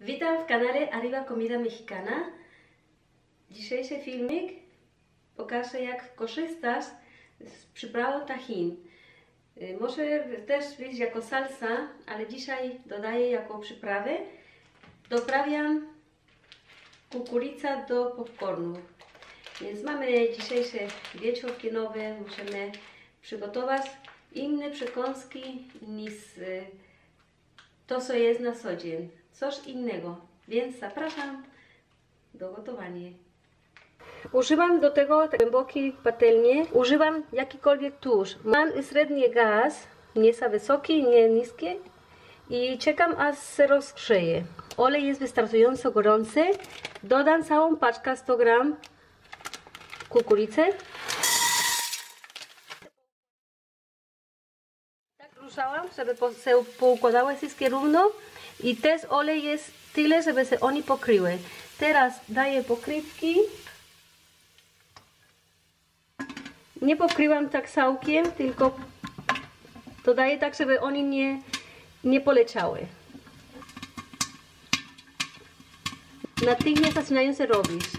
Witam w kanale Arriba Comida Mexicana. Dzisiejszy filmik pokaże jak korzystać z przyprawą tahin. Y, Może też być jako salsa, ale dzisiaj dodaję jako przyprawę. Doprawiam kukurydza do popcornu. Więc mamy dzisiejszy wieczór kinowy. Możemy przygotować inne przekąski niż y, to, co jest na co dzień. Coś innego. Więc zapraszam do gotowania. Używam do tego głębokiej patelni. Używam jakikolwiek tusz. Mam średni gaz, nie za wysoki, nie niski. I czekam aż się rozgrzeje. Olej jest wystarczająco gorący. Dodam całą paczkę 100 gram kukurydzy. Tak ruszałam, żeby się poukładały wszystkie równo. I też olej jest tyle, żeby się oni pokryły. Teraz daję pokrywki. Nie pokryłam tak całkiem, tylko dodaję tak, żeby oni nie, nie poleciały. Natychmiast zaczynają się robić.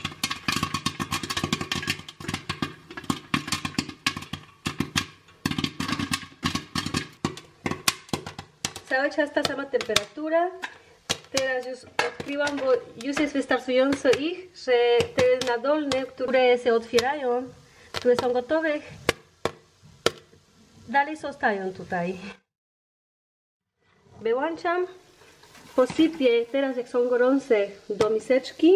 Cały czas ta sama temperatura. Teraz już odkryłam, bo już jest wystarczająco ich, że te nadolne, które się otwierają, które są gotowe, dalej zostają tutaj. Wyłączam, posypię teraz jak są gorące do miseczki.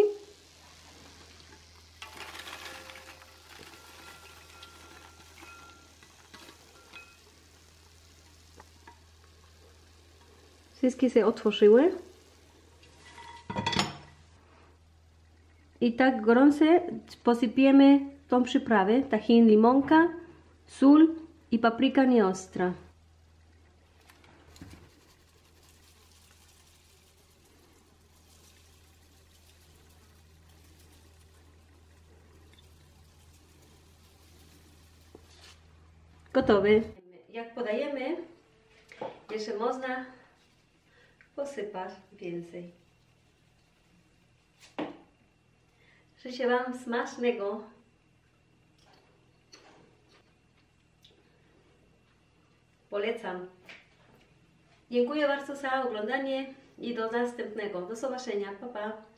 Wszystkie się otworzyły. I tak gorące posypiemy tą przyprawę, tahin, limonka, sól i papryka nieostra. Gotowy. Jak podajemy, jeszcze można posypać więcej. Życzę Wam smacznego. Polecam. Dziękuję bardzo za oglądanie i do następnego. Do zobaczenia. Pa, pa.